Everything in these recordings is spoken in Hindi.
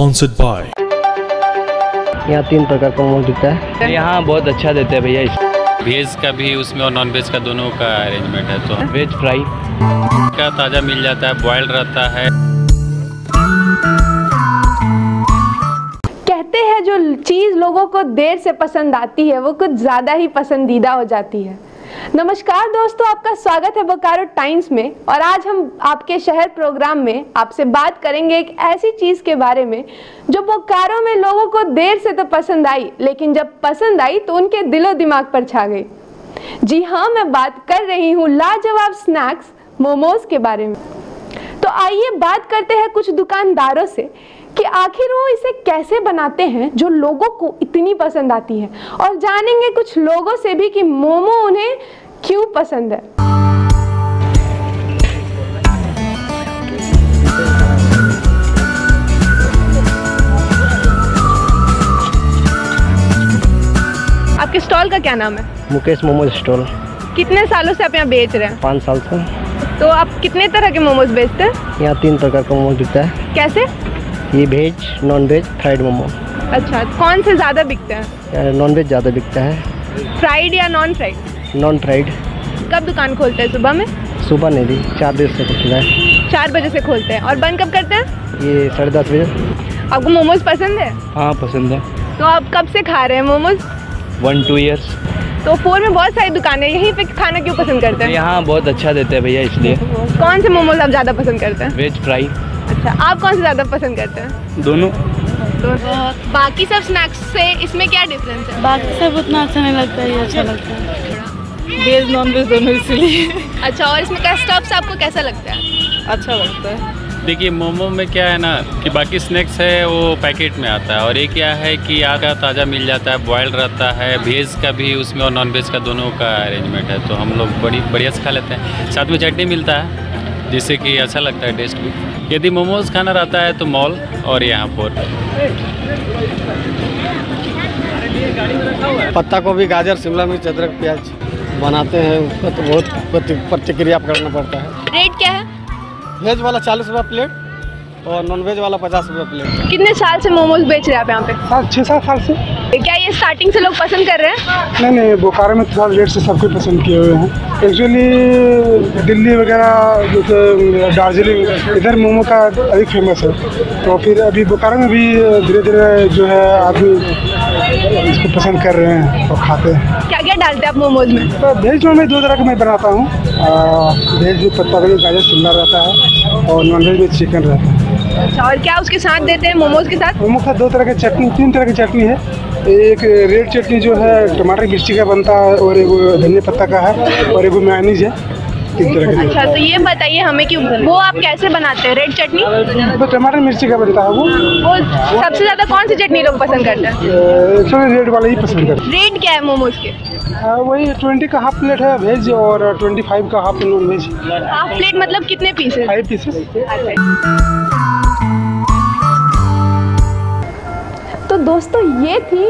Sponsored by यहाँ तीन प्रकार का मोमोज बिकता है। यहाँ बहुत अच्छा देते हैं भैया वेज का भी उसमें और नॉन वेज का दोनों का अरेंजमेंट है तो वेज फ्राई का ताज़ा मिल जाता है बॉयल्ड रहता है। कहते हैं जो चीज़ लोगों को देर से पसंद आती है वो कुछ ज़्यादा ही पसंदीदा हो जाती है। नमस्कार दोस्तों, आपका स्वागत है बोकारो टाइम्स में और आज हम आपके शहर प्रोग्राम में आपसे बात करेंगे एक ऐसी चीज़ के बारे में जो बोकारो में लोगों को देर से तो पसंद आई, लेकिन जब पसंद आई तो उनके दिलो दिमाग पर छा गई। जी हाँ मैं बात कर रही हूँ लाजवाब स्नैक्स, मोमोज के बारे में। तो आइए बात करते हैं कुछ दुकानदारों से। कि आखिर वो इसे कैसे बनाते हैं जो लोगों को इतनी पसंद आती है? और जानेंगे कुछ लोगों से भी कि मोमो उन्हें क्यों पसंद है। आपके स्टॉल का क्या नाम है? मुकेश मोमो स्टॉल। कितने सालों से आप यहाँ बेच रहे हैं? पाँच साल से। तो आप कितने तरह के मोमोज बेचते हैं? यहाँ तीन प्रकार का मोमोज बिकता है। कैसे? ये veg non veg fried momo. अच्छा कौन से ज़्यादा बिकते हैं? नॉन वेज ज़्यादा बिकता है। फ्राइड या नॉन फ्राइड नॉन फ्राइड कब दुकान खोलते हैं? सुबह में? सुबह नहीं दी चार बजे से खुलता है। चार बजे से खोलते हैं। और बंद कब करते हैं? ये साढ़े दस बजे। आपको मोमोज पसंद है? हाँ पसंद है। तो आप कब से खा रहे हैं मोमोज? वन टू ईयर्स तो फोर में बहुत सारी दुकानें हैं यहीं पे खाना क्यों पसंद करते हैं? यहाँ बहुत अच्छा देते हैं भैया इसलिए। कौन से मोमोज आप ज़्यादा पसंद करते हैं? वेज फ्राई अच्छा आप कौन से ज़्यादा पसंद करते हैं? दोनों। बाकी सब स्नैक्स से इसमें क्या डिफरेंस है? बाकी सब उतना अच्छा नहीं लगता ये अच्छा लगता है। वेज नॉन वेज दोनों इसीलिए। अच्छा और इसमें का स्टफ्स आपको कैसा लगता है? अच्छा लगता है। देखिए मोमो में क्या है ना कि बाकी स्नैक्स है वो पैकेट में आता है। और ये क्या है कि यहाँ का ताज़ा मिल जाता है बॉयल्ड रहता है। वेज का भी उसमें और नॉन वेज का दोनों का अरेंजमेंट है। तो हम लोग बड़ी बढ़िया से खा लेते हैं। साथ में चटनी मिलता है जिससे कि अच्छा लगता है टेस्ट भी। यदि मोमोज खाना रहता है तो मॉल और यहाँ पर। पत्ता गोभी गाजर शिमला मिर्च अदरक प्याज बनाते हैं। उसका तो बहुत प्रतिक्रिया करना पड़ता है। रेट क्या है? भेज वाला चालीस रुपये प्लेट और नॉन वेज वाला पचास रुपये प्लेट कितने साल से मोमोज बेच रहे हैं आप यहाँ पे? छः सात साल से। क्या ये स्टार्टिंग से लोग पसंद कर रहे हैं? नहीं नहीं बोकारो में थोड़ा लेट से सबको पसंद किए हुए हैं। एक्चुअली दिल्ली वगैरह जैसे दार्जिलिंग इधर मोमो का अधिक फ़ेमस है। तो फिर अभी बोकारो में भी धीरे धीरे जो है आदमी इसको पसंद कर रहे हैं और खाते हैं। क्या क्या डालते हैं आप मोमोज में? तो वेज में दो तरह का मैं बनाता हूँ। वेज में पत्ता गाजर शिमला रहता है और नॉन वेज में चिकन रहता है। अच्छा और क्या उसके साथ देते हैं? मोमोज के साथ? मोमो का दो तरह की चटनी तीन तरह की चटनी है। एक रेड चटनी जो है टमाटर मिर्ची का बनता है और एक धनिया पत्ता का है और एक मैनीज है। तीन तरह की अच्छा तो ये बताइए हमें कि वो आप कैसे बनाते हैं रेड चटनी? तो टमाटर मिर्ची का बनता है वो। वो सबसे ज़्यादा कौन सी चटनी लोग पसंद करते हैं? एक्चुअली रेड वाला ही पसंद करते रेट क्या है मोमोज के? हैं हाँ, वही ट्वेंटी का हाफ़ प्लेट है वेज और ट्वेंटी फाइव का half non veg. Half plate मतलब कितने पीसेस? Five pieces. दोस्तों, ये थी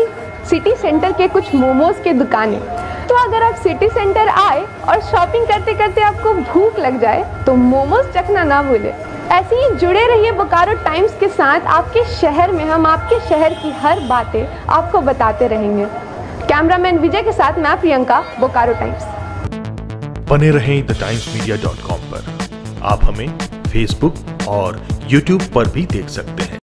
सिटी सेंटर के कुछ मोमोज के दुकानें। तो अगर आप सिटी सेंटर आए और शॉपिंग करते करते आपको भूख लग जाए तो मोमोज चखना ना भूले। ऐसे ही जुड़े रहिए बोकारो टाइम्स के साथ। आपके शहर में हम आपके शहर की हर बातें आपको बताते रहेंगे। कैमरामैन विजय के साथ मैं प्रियंका बोकारो टाइम्स बने रहें the Times Media dot com पर। आप हमें फेसबुक और यूट्यूब पर भी देख सकते हैं।